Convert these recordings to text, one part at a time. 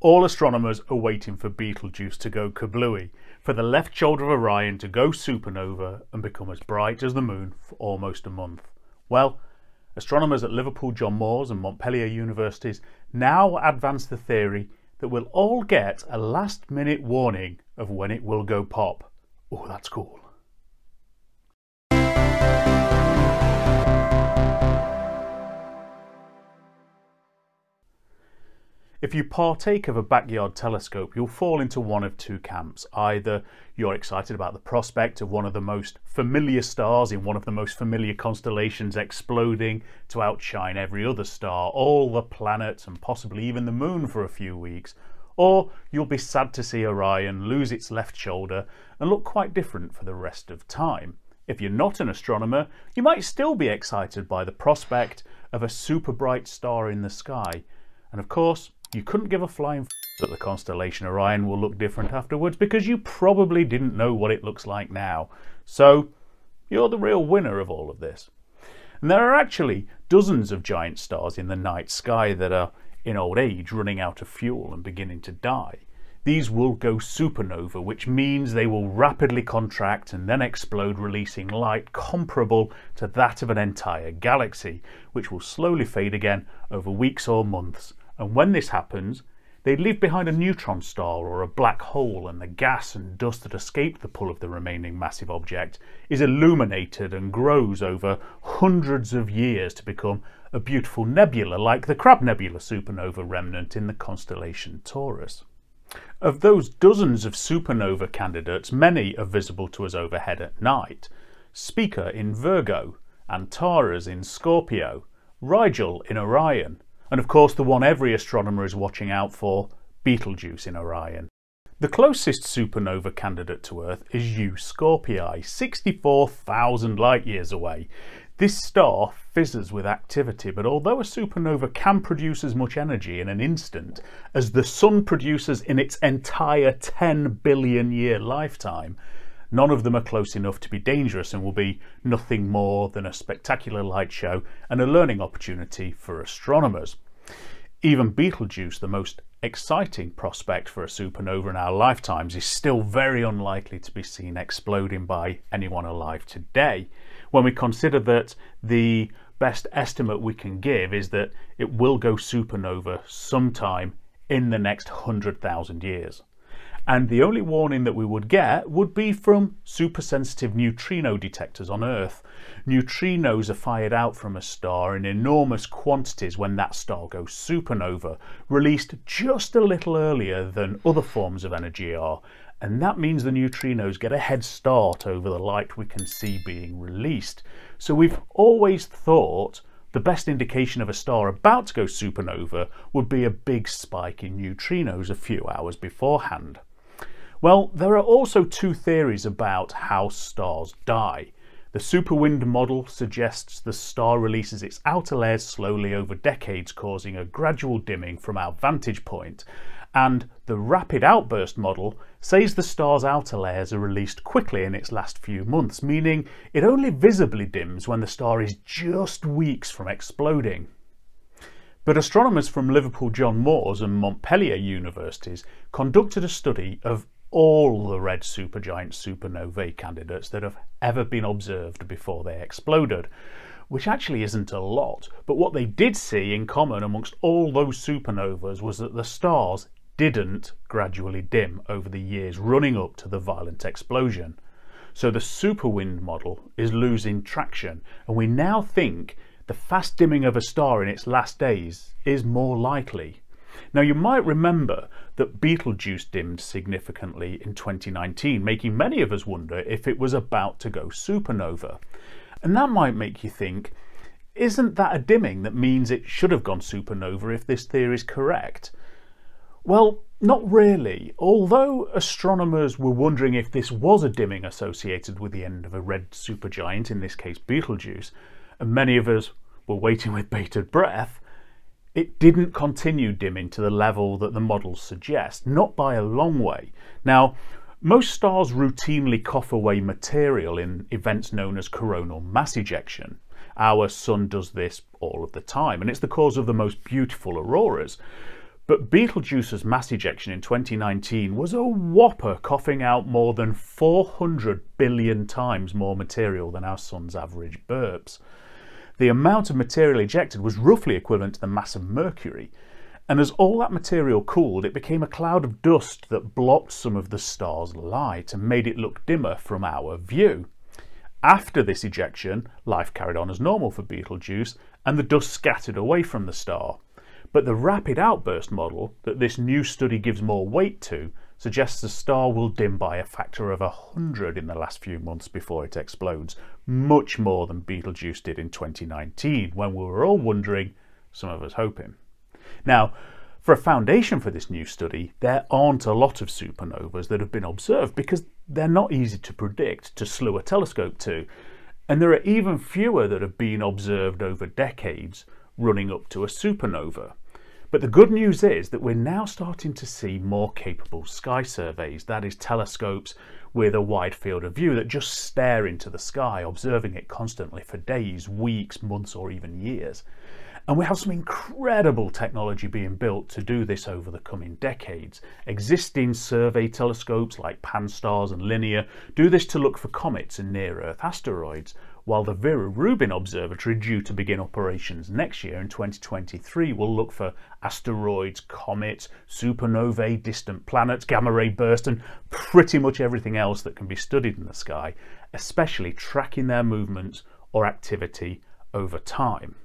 all astronomers are waiting for Betelgeuse to go kablooey, for the left shoulder of Orion to go supernova and become as bright as the moon for almost a month. Well, astronomers at Liverpool John Moores and Montpellier universities now advance the theory that we'll all get a last minute warning of when it will go pop. Oh, that's cool. If you partake of a backyard telescope, you'll fall into one of two camps. Either you're excited about the prospect of one of the most familiar stars in one of the most familiar constellations exploding to outshine every other star, all the planets, and possibly even the moon for a few weeks. Or you'll be sad to see Orion lose its left shoulder and look quite different for the rest of time. If you're not an astronomer, you might still be excited by the prospect of a super bright star in the sky. And of course, you couldn't give a flying that the constellation Orion will look different afterwards because you probably didn't know what it looks like now. So you're the real winner of all of this. And there are actually dozens of giant stars in the night sky that are in old age running out of fuel and beginning to die. These will go supernova, which means they will rapidly contract and then explode, releasing light comparable to that of an entire galaxy, which will slowly fade again over weeks or months and when this happens, they leave behind a neutron star or a black hole, and the gas and dust that escape the pull of the remaining massive object is illuminated and grows over hundreds of years to become a beautiful nebula like the Crab Nebula supernova remnant in the constellation Taurus. Of those dozens of supernova candidates, many are visible to us overhead at night. Spica in Virgo, Antares in Scorpio, Rigel in Orion, and of course the one every astronomer is watching out for, Betelgeuse in Orion. The closest supernova candidate to Earth is U Scorpii, 64,000 light years away. This star fizzes with activity, but although a supernova can produce as much energy in an instant as the Sun produces in its entire 10 billion year lifetime, None of them are close enough to be dangerous and will be nothing more than a spectacular light show and a learning opportunity for astronomers. Even Betelgeuse, the most exciting prospect for a supernova in our lifetimes, is still very unlikely to be seen exploding by anyone alive today. When we consider that the best estimate we can give is that it will go supernova sometime in the next 100,000 years and the only warning that we would get would be from supersensitive neutrino detectors on Earth. Neutrinos are fired out from a star in enormous quantities when that star goes supernova, released just a little earlier than other forms of energy are, and that means the neutrinos get a head start over the light we can see being released. So we've always thought the best indication of a star about to go supernova would be a big spike in neutrinos a few hours beforehand. Well, there are also two theories about how stars die. The superwind model suggests the star releases its outer layers slowly over decades, causing a gradual dimming from our vantage point. And the rapid outburst model says the star's outer layers are released quickly in its last few months, meaning it only visibly dims when the star is just weeks from exploding. But astronomers from Liverpool John Moores and Montpellier universities conducted a study of all the red supergiant supernovae candidates that have ever been observed before they exploded, which actually isn't a lot. But what they did see in common amongst all those supernovas was that the stars didn't gradually dim over the years running up to the violent explosion. So the superwind model is losing traction, and we now think the fast dimming of a star in its last days is more likely. Now you might remember that Betelgeuse dimmed significantly in 2019, making many of us wonder if it was about to go supernova. And that might make you think, isn't that a dimming that means it should have gone supernova if this theory is correct? Well, not really. Although astronomers were wondering if this was a dimming associated with the end of a red supergiant, in this case Betelgeuse, and many of us were waiting with bated breath, it didn't continue dimming to the level that the models suggest, not by a long way. Now, most stars routinely cough away material in events known as coronal mass ejection. Our sun does this all of the time, and it's the cause of the most beautiful auroras. But Betelgeuse's mass ejection in 2019 was a whopper, coughing out more than 400 billion times more material than our sun's average burps. The amount of material ejected was roughly equivalent to the mass of Mercury, and as all that material cooled, it became a cloud of dust that blocked some of the star's light and made it look dimmer from our view. After this ejection, life carried on as normal for Betelgeuse, and the dust scattered away from the star. But the rapid outburst model that this new study gives more weight to suggests the star will dim by a factor of 100 in the last few months before it explodes, much more than Betelgeuse did in 2019 when we were all wondering, some of us hoping. Now, for a foundation for this new study, there aren't a lot of supernovas that have been observed because they're not easy to predict to slew a telescope to, and there are even fewer that have been observed over decades running up to a supernova. But the good news is that we're now starting to see more capable sky surveys, that is telescopes with a wide field of view that just stare into the sky, observing it constantly for days, weeks, months or even years. And we have some incredible technology being built to do this over the coming decades. Existing survey telescopes like Pan-STARRS and Linear do this to look for comets and near-Earth asteroids, while the Vera Rubin Observatory, due to begin operations next year in 2023, will look for asteroids, comets, supernovae, distant planets, gamma ray bursts, and pretty much everything else that can be studied in the sky, especially tracking their movements or activity over time.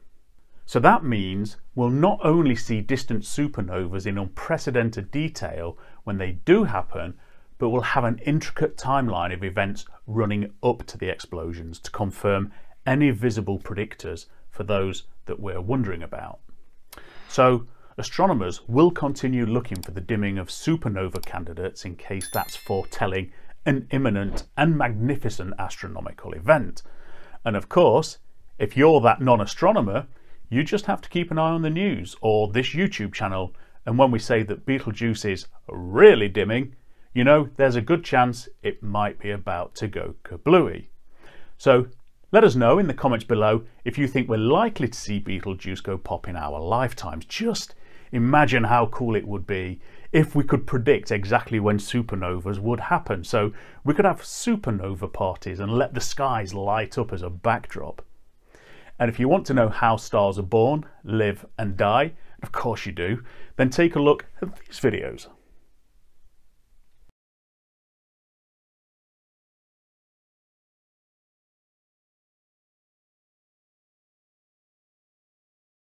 So that means we'll not only see distant supernovas in unprecedented detail when they do happen, but we'll have an intricate timeline of events running up to the explosions to confirm any visible predictors for those that we're wondering about. So astronomers will continue looking for the dimming of supernova candidates in case that's foretelling an imminent and magnificent astronomical event. And of course, if you're that non-astronomer, you just have to keep an eye on the news or this YouTube channel. And when we say that Betelgeuse is really dimming, you know there's a good chance it might be about to go kablooey. So let us know in the comments below if you think we're likely to see Betelgeuse go pop in our lifetimes. Just imagine how cool it would be if we could predict exactly when supernovas would happen. So we could have supernova parties and let the skies light up as a backdrop. And if you want to know how stars are born, live and die, of course you do, then take a look at these videos.